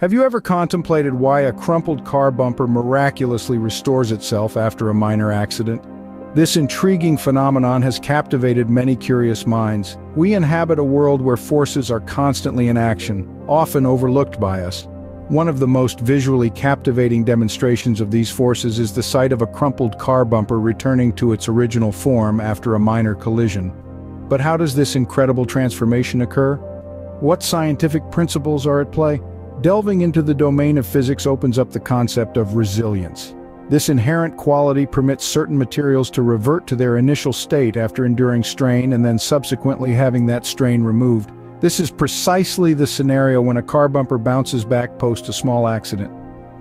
Have you ever contemplated why a crumpled car bumper miraculously restores itself after a minor accident? This intriguing phenomenon has captivated many curious minds. We inhabit a world where forces are constantly in action, often overlooked by us. One of the most visually captivating demonstrations of these forces is the sight of a crumpled car bumper returning to its original form after a minor collision. But how does this incredible transformation occur? What scientific principles are at play? Delving into the domain of physics opens up the concept of resilience. This inherent quality permits certain materials to revert to their initial state after enduring strain and then subsequently having that strain removed. This is precisely the scenario when a car bumper bounces back post a small accident.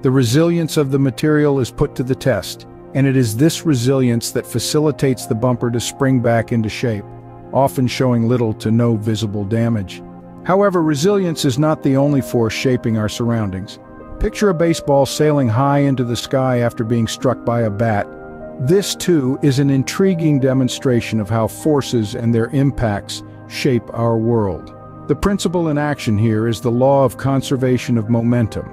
The resilience of the material is put to the test, and it is this resilience that facilitates the bumper to spring back into shape, often showing little to no visible damage. However, resilience is not the only force shaping our surroundings. Picture a baseball sailing high into the sky after being struck by a bat. This, too, is an intriguing demonstration of how forces and their impacts shape our world. The principle in action here is the law of conservation of momentum.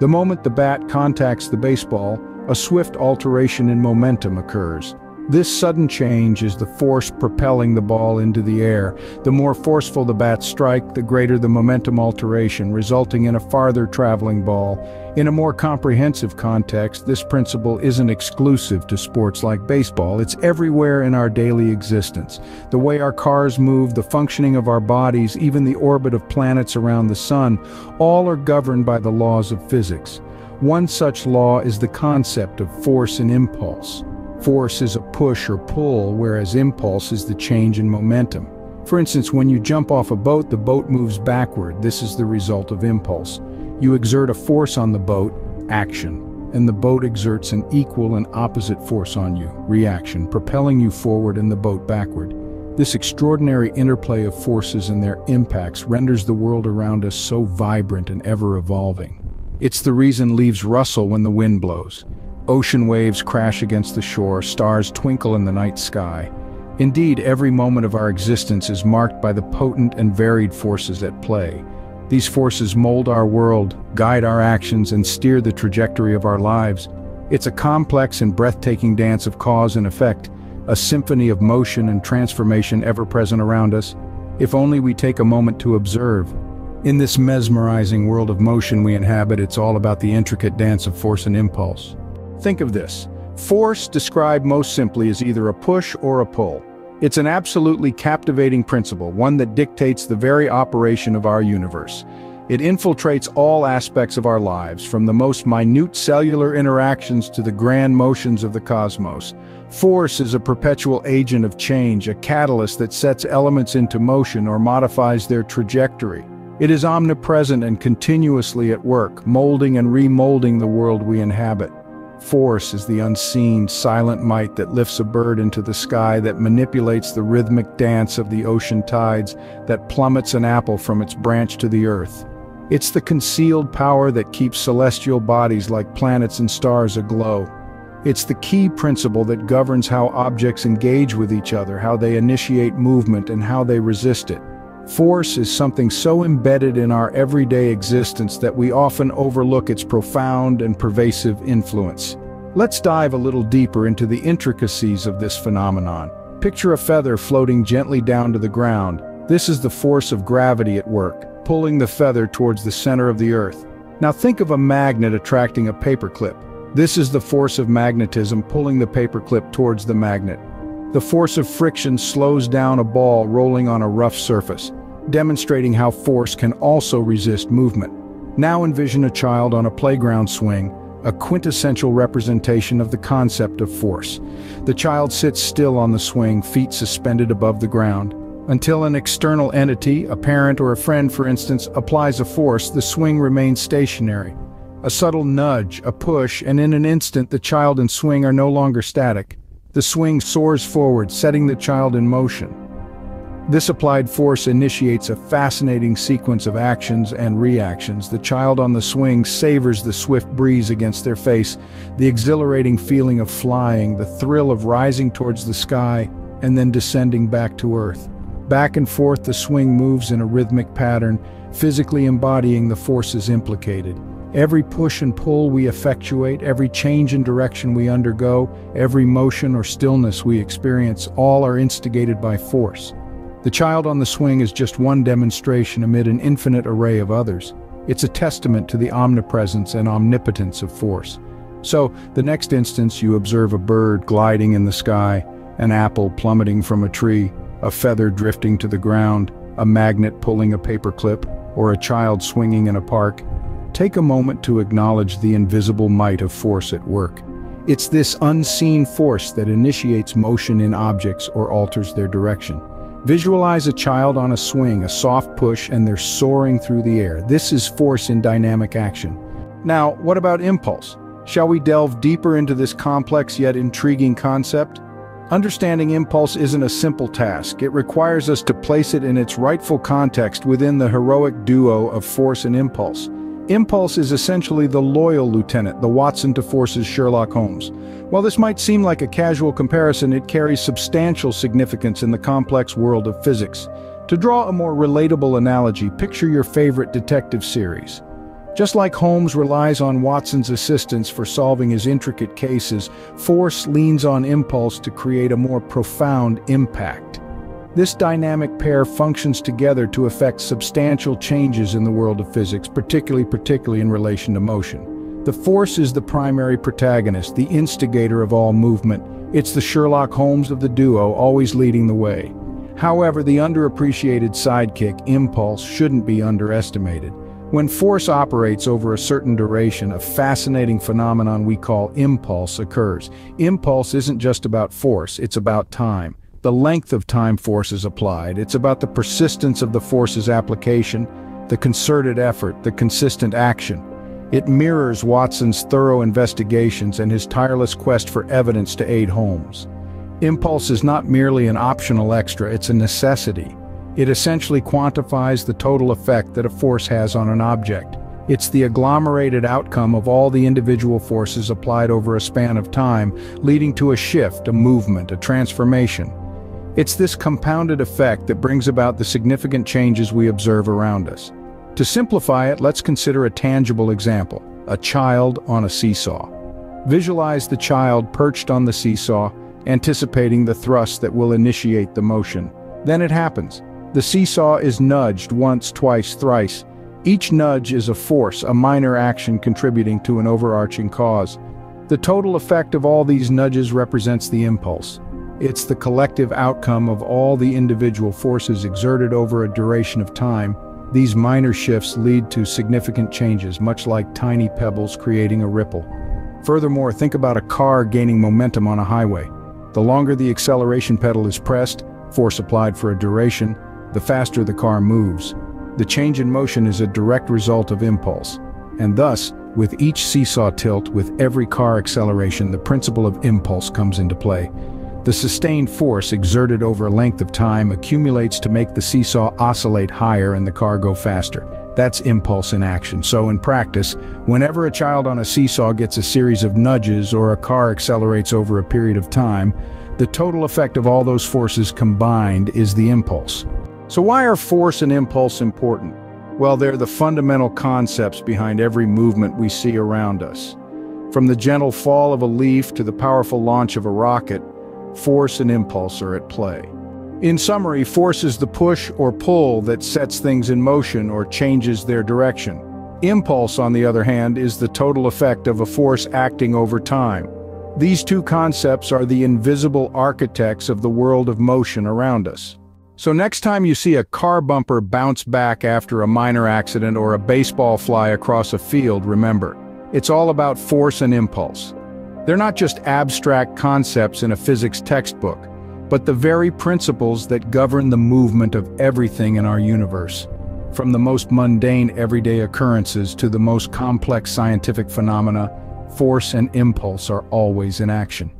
The moment the bat contacts the baseball, a swift alteration in momentum occurs. This sudden change is the force propelling the ball into the air. The more forceful the bat strike, the greater the momentum alteration, resulting in a farther traveling ball. In a more comprehensive context, this principle isn't exclusive to sports like baseball, it's everywhere in our daily existence. The way our cars move, the functioning of our bodies, even the orbit of planets around the sun, all are governed by the laws of physics. One such law is the concept of force and impulse. Force is a push or pull, whereas impulse is the change in momentum. For instance, when you jump off a boat, the boat moves backward. This is the result of impulse. You exert a force on the boat, action, and the boat exerts an equal and opposite force on you, reaction, propelling you forward and the boat backward. This extraordinary interplay of forces and their impacts renders the world around us so vibrant and ever-evolving. It's the reason leaves rustle when the wind blows. Ocean waves crash against the shore, stars twinkle in the night sky. Indeed, every moment of our existence is marked by the potent and varied forces at play. These forces mold our world, guide our actions, and steer the trajectory of our lives. It's a complex and breathtaking dance of cause and effect, a symphony of motion and transformation ever present around us, if only we take a moment to observe. In this mesmerizing world of motion we inhabit, it's all about the intricate dance of force and impulse. Think of this. Force, described most simply, is either a push or a pull. It's an absolutely captivating principle, one that dictates the very operation of our universe. It infiltrates all aspects of our lives, from the most minute cellular interactions to the grand motions of the cosmos. Force is a perpetual agent of change, a catalyst that sets elements into motion or modifies their trajectory. It is omnipresent and continuously at work, molding and remolding the world we inhabit. Force is the unseen, silent might that lifts a bird into the sky, that manipulates the rhythmic dance of the ocean tides, that plummets an apple from its branch to the earth. It's the concealed power that keeps celestial bodies like planets and stars aglow. It's the key principle that governs how objects engage with each other, how they initiate movement, and how they resist it. Force is something so embedded in our everyday existence that we often overlook its profound and pervasive influence. Let's dive a little deeper into the intricacies of this phenomenon. Picture a feather floating gently down to the ground. This is the force of gravity at work, pulling the feather towards the center of the earth. Now think of a magnet attracting a paperclip. This is the force of magnetism pulling the paperclip towards the magnet. The force of friction slows down a ball rolling on a rough surface, demonstrating how force can also resist movement. Now envision a child on a playground swing, a quintessential representation of the concept of force. The child sits still on the swing, feet suspended above the ground. Until an external entity, a parent or a friend for instance, applies a force, the swing remains stationary. A subtle nudge, a push, and in an instant the child and swing are no longer static. The swing soars forward, setting the child in motion. This applied force initiates a fascinating sequence of actions and reactions. The child on the swing savors the swift breeze against their face, the exhilarating feeling of flying, the thrill of rising towards the sky and then descending back to earth. Back and forth the swing moves in a rhythmic pattern, physically embodying the forces implicated. Every push and pull we effectuate, every change in direction we undergo, every motion or stillness we experience, all are instigated by force. The child on the swing is just one demonstration amid an infinite array of others. It's a testament to the omnipresence and omnipotence of force. So, the next instance you observe a bird gliding in the sky, an apple plummeting from a tree, a feather drifting to the ground, a magnet pulling a paperclip, or a child swinging in a park, Take a moment to acknowledge the invisible might of force at work. It's this unseen force that initiates motion in objects or alters their direction. Visualize a child on a swing, a soft push, and they're soaring through the air. This is force in dynamic action. Now, what about impulse? Shall we delve deeper into this complex yet intriguing concept? Understanding impulse isn't a simple task. It requires us to place it in its rightful context within the heroic duo of force and impulse. Impulse is essentially the loyal lieutenant, the Watson to Force's Sherlock Holmes. While this might seem like a casual comparison, it carries substantial significance in the complex world of physics. To draw a more relatable analogy, picture your favorite detective series. Just like Holmes relies on Watson's assistance for solving his intricate cases, Force leans on impulse to create a more profound impact. This dynamic pair functions together to effect substantial changes in the world of physics, particularly particularly in relation to motion. The force is the primary protagonist, the instigator of all movement. It's the Sherlock Holmes of the duo, always leading the way. However, the underappreciated sidekick, impulse, shouldn't be underestimated. When force operates over a certain duration, a fascinating phenomenon we call impulse occurs. Impulse isn't just about force, it's about time the length of time force is applied. It's about the persistence of the force's application, the concerted effort, the consistent action. It mirrors Watson's thorough investigations and his tireless quest for evidence to aid Holmes. Impulse is not merely an optional extra, it's a necessity. It essentially quantifies the total effect that a force has on an object. It's the agglomerated outcome of all the individual forces applied over a span of time, leading to a shift, a movement, a transformation. It's this compounded effect that brings about the significant changes we observe around us. To simplify it, let's consider a tangible example, a child on a seesaw. Visualize the child perched on the seesaw, anticipating the thrust that will initiate the motion. Then it happens. The seesaw is nudged once, twice, thrice. Each nudge is a force, a minor action contributing to an overarching cause. The total effect of all these nudges represents the impulse. It's the collective outcome of all the individual forces exerted over a duration of time. These minor shifts lead to significant changes, much like tiny pebbles creating a ripple. Furthermore, think about a car gaining momentum on a highway. The longer the acceleration pedal is pressed, force applied for a duration, the faster the car moves. The change in motion is a direct result of impulse. And thus, with each seesaw tilt, with every car acceleration, the principle of impulse comes into play. The sustained force exerted over a length of time accumulates to make the seesaw oscillate higher and the car go faster. That's impulse in action. So in practice, whenever a child on a seesaw gets a series of nudges or a car accelerates over a period of time, the total effect of all those forces combined is the impulse. So why are force and impulse important? Well, they're the fundamental concepts behind every movement we see around us. From the gentle fall of a leaf to the powerful launch of a rocket, force and impulse are at play. In summary, force is the push or pull that sets things in motion or changes their direction. Impulse, on the other hand, is the total effect of a force acting over time. These two concepts are the invisible architects of the world of motion around us. So next time you see a car bumper bounce back after a minor accident or a baseball fly across a field, remember, it's all about force and impulse. They're not just abstract concepts in a physics textbook, but the very principles that govern the movement of everything in our universe. From the most mundane everyday occurrences to the most complex scientific phenomena, force and impulse are always in action.